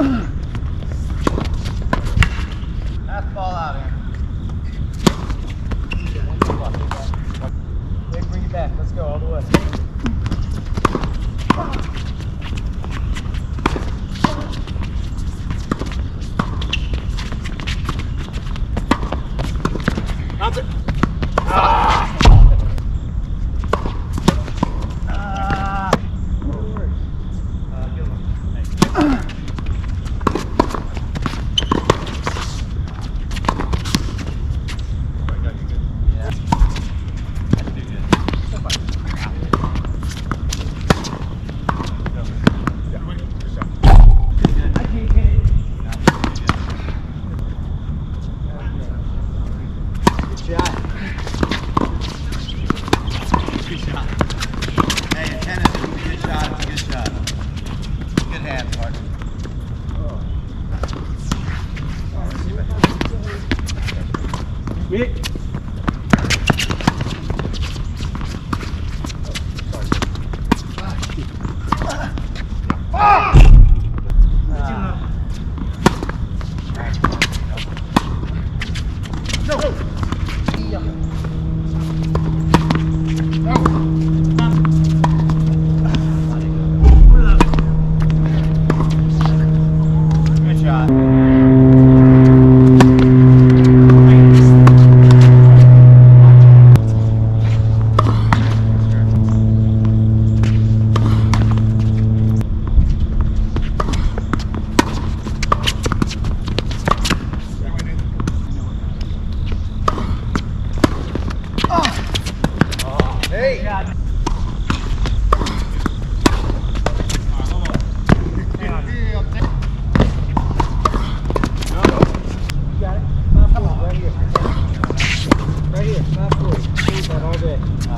Ugh. Nick.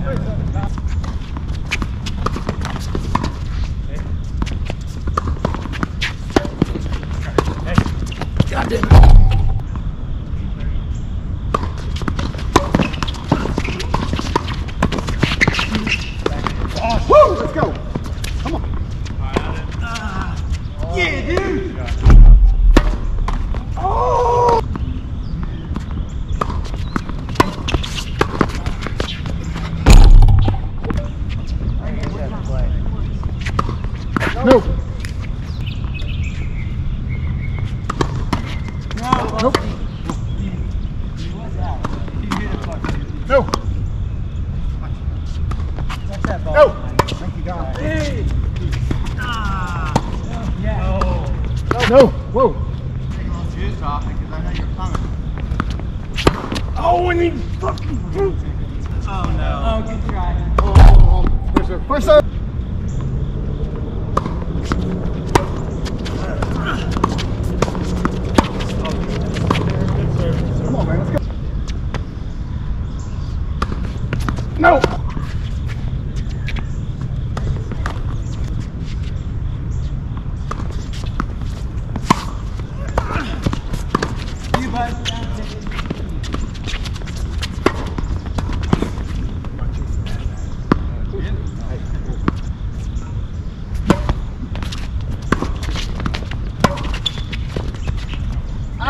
Day. Woo! No. Nope. No. Touch that ball. No. Thank you, God. No. Whoa. Take a little juice off it because I know you're coming. Oh, and he fucking. Oh, no. Oh, good try. Oh, first serve. First serve.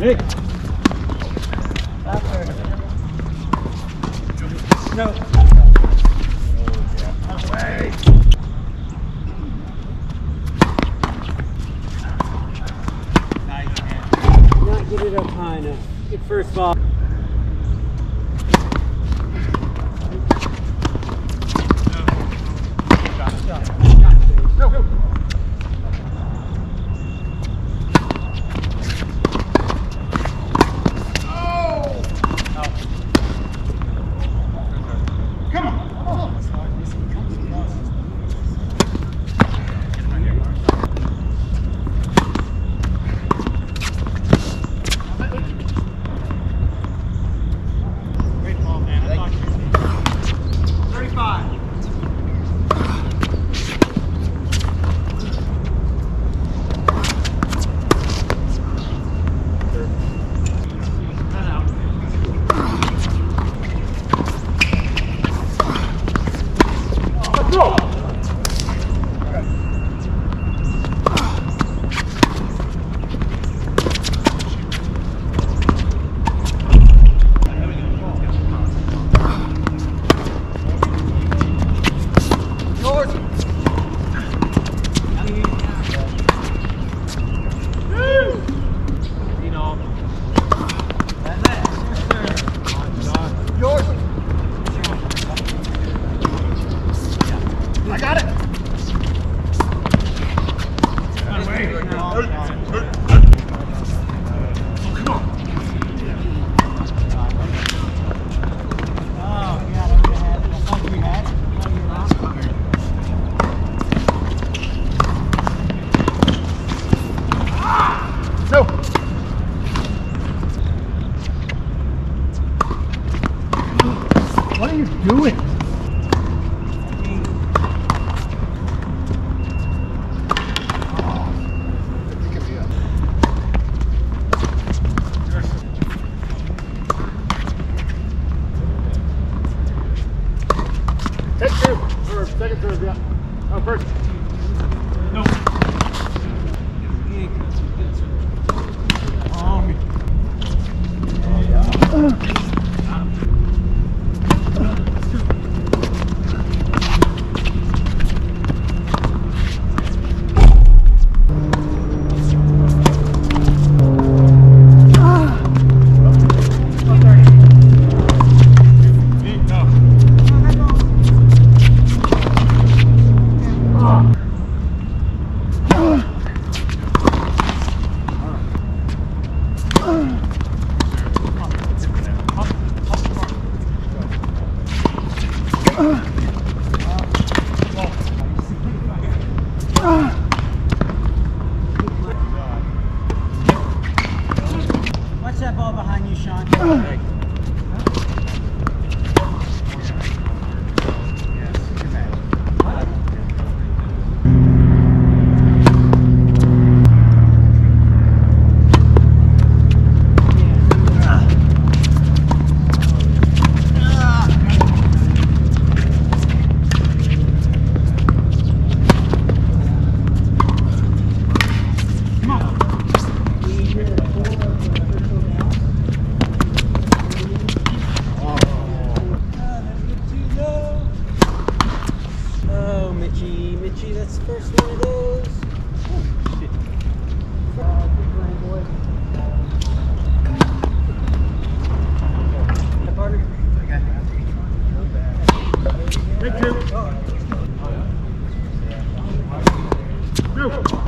Nick! No. Get it up high enough. First ball. What are you doing? Watch Go.